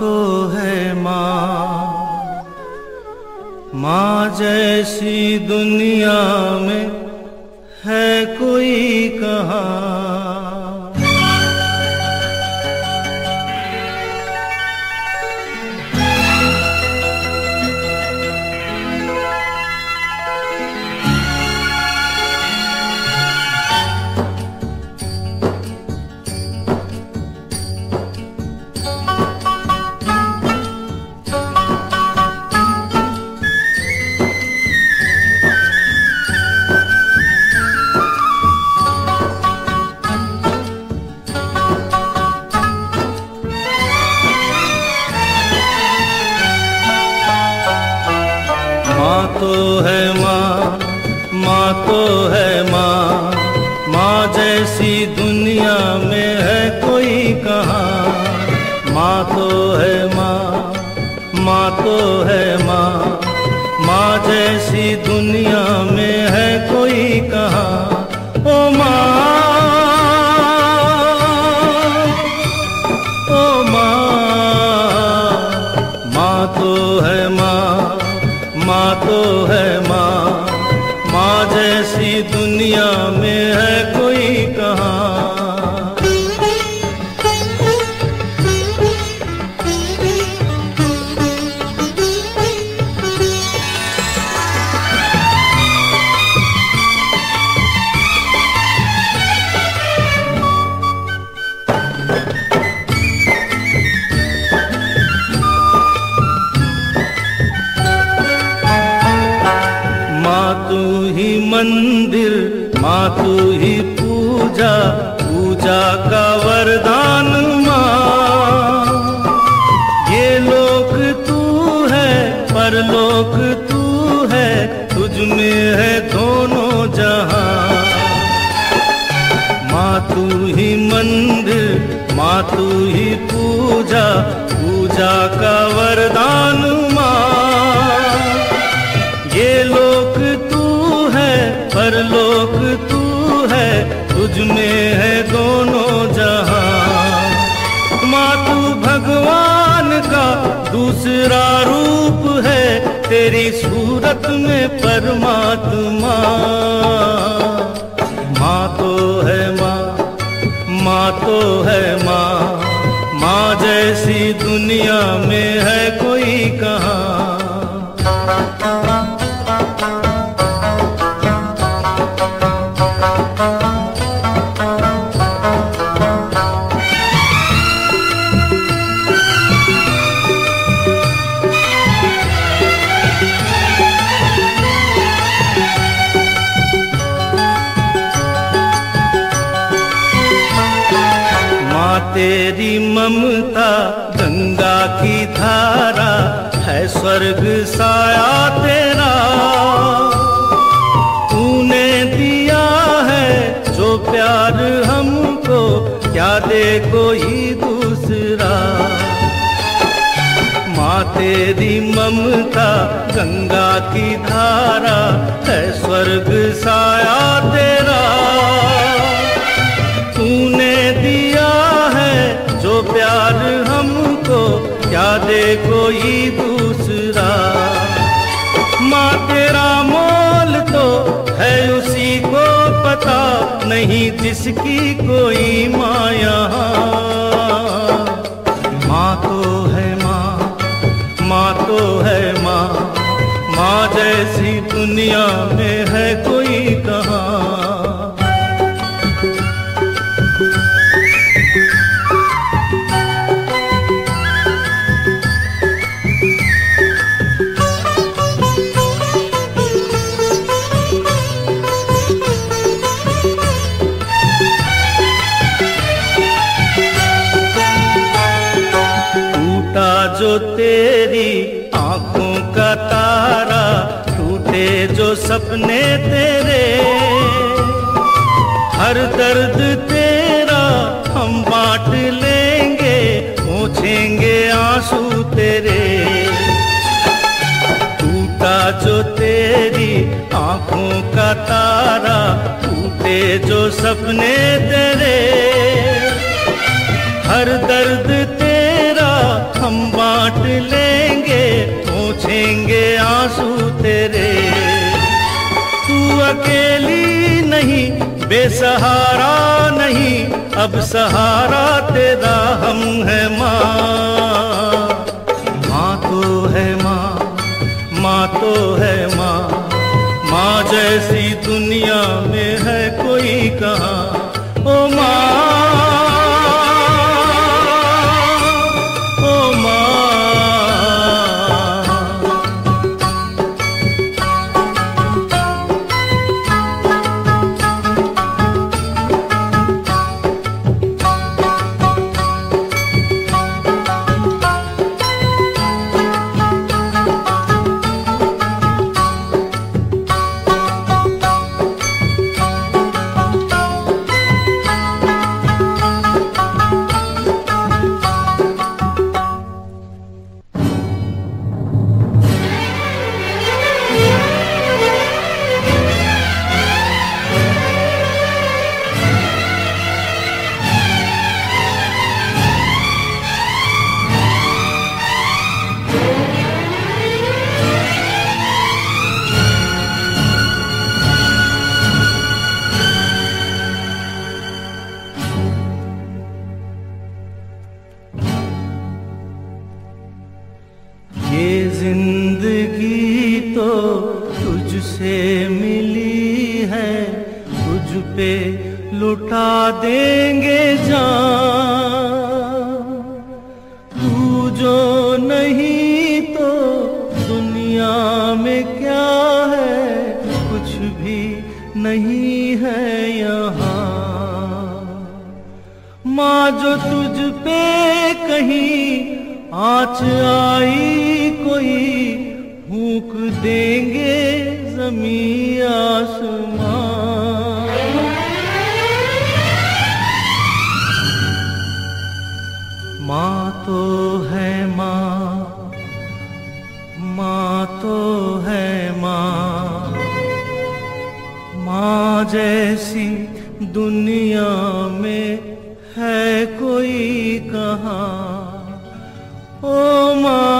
तो है माँ। माँ जैसी दुनिया में है कोई कहाँ तो है माँ माँ तो है माँ। माँ जैसी दुनिया में है कोई कहाँ। माँ तो है माँ माँ तो है माँ। माँ जैसी दुनिया तो है माँ माँ जैसी दुनिया में मंदिर माँ तू ही पूजा पूजा का वरदान माँ। ये लोक तू है, परलोक तू है, तुझ में है दोनों जहाँ। माँ तू ही मंदिर माँ तू ही पूजा पूजा का वरदान परलोक तू है तुझ में है दोनों जहाँ। माँ तू भगवान का दूसरा रूप है तेरी सूरत में परमात्मा। माँ तो है माँ माँ तो है माँ माँ जैसी दुनिया में है तेरी ममता, गंगा की धारा, है स्वर्ग साया तेरा। तूने दिया है जो प्यार हमको, क्या दे कोई दूसरा? माँ तेरी ममता, गंगा की धारा, है स्वर्ग साया तेरा। जिसकी कोई माया। माँ तो है माँ माँ तो है माँ माँ जैसी दुनिया में है कोई कहाँ। तेरी आँखों का तारा टूटे जो सपने तेरे। हर दर्द तेरा हम बांट लेंगे, पूछेंगे आँसू तेरे। टूटा जो तेरी आँखों का तारा टूटे जो सपने तेरे। हर दर्द पोछेंगे आँसू तेरे। तू अकेली नहीं, बेसहारा नहीं, अब सहारा तेरा हम है माँ। माँ तो है माँ माँ तो है माँ। माँ जैसी दुनिया में है कोई कहाँ। ज़िंदगी तो तुझसे मिली है तुझ पे लुटा देंगे जान। तू जो नहीं तो दुनिया में क्या है, कुछ भी नहीं है यहाँ। माँ जो तुझ पे कहीं आँच आई देंगे जमी आसमां माँ तो है माँ माँ तो है माँ। माँ जैसी दुनिया में है कोई कहा? कहाँ